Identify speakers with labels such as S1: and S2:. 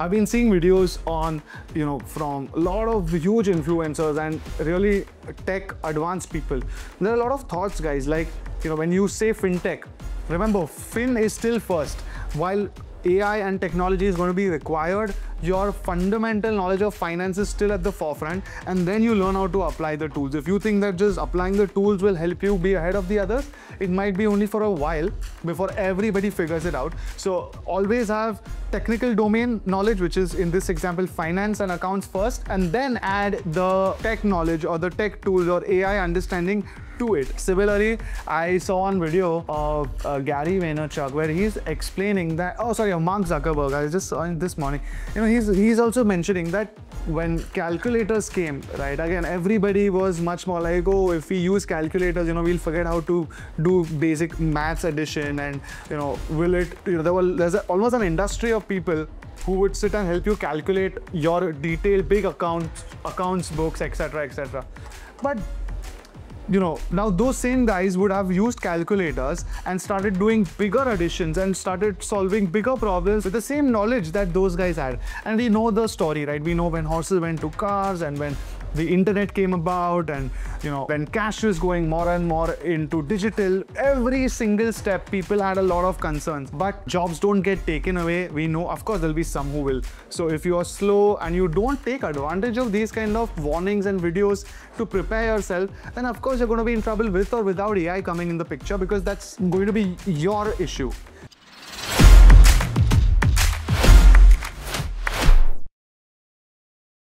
S1: I've been seeing videos on, you know, from a lot of huge influencers and really tech advanced people. There are a lot of thoughts, guys, like, you know, when you say fintech, remember, fin is still first. While AI and technology is going to be required, your fundamental knowledge of finance is still at the forefront, and then you learn how to apply the tools. If you think that just applying the tools will help you be ahead of the others, it might be only for a while before everybody figures it out. So always have technical domain knowledge, which is in this example, finance and accounts first, and then add the tech knowledge or the tech tools or AI understanding to it. Similarly, I saw on video of uh, Gary Vaynerchuk where he's explaining that. Oh, sorry, Mark Zuckerberg. I just saw it this morning. You know, he's he's also mentioning that when calculators came, right? Again, everybody was much more like, oh, if we use calculators, you know, we'll forget how to do basic maths addition, and you know, will it? You know, there was there's a, almost an industry of people who would sit and help you calculate your detailed big accounts, accounts books, etc., etc. But you know, now those same guys would have used calculators and started doing bigger additions and started solving bigger problems with the same knowledge that those guys had. And we know the story, right? We know when horses went to cars and when the internet came about and you know when cash was going more and more into digital every single step people had a lot of concerns. But jobs don't get taken away. We know of course there'll be some who will. So if you are slow and you don't take advantage of these kind of warnings and videos to prepare yourself then of course you're going to be in trouble with or without ai coming in the picture because that's going to be your issue